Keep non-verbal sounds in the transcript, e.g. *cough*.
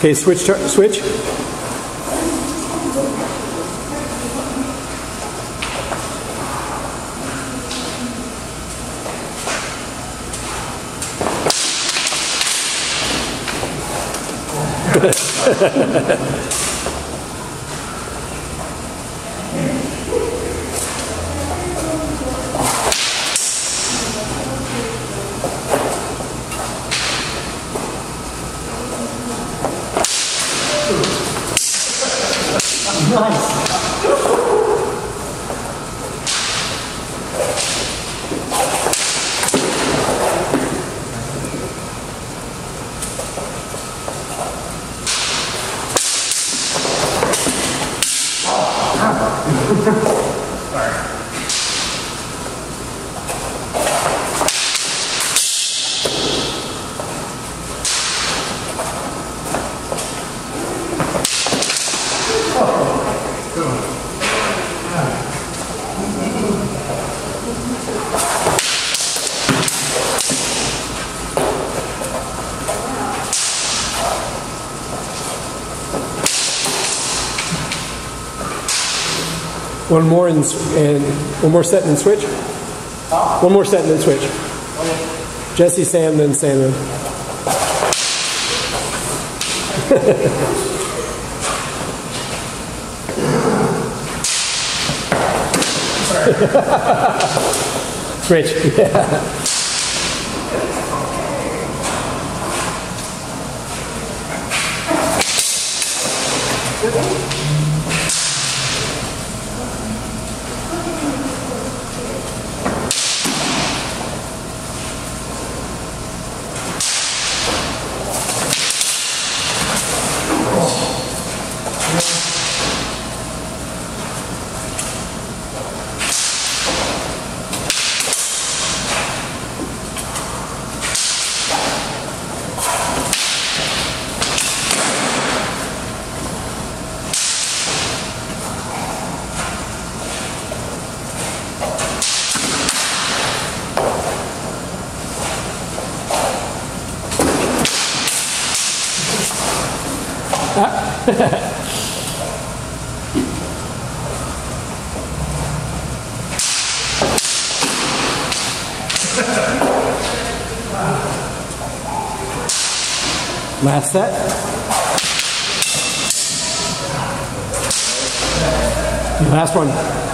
Okay, switch, tur- switch. *laughs* *laughs* Sorry. One more and, and one more set and then switch. One more set and then switch. Jesse, Sam, then Sam. Switch. Yeah. *laughs* *laughs* Last set. Last one.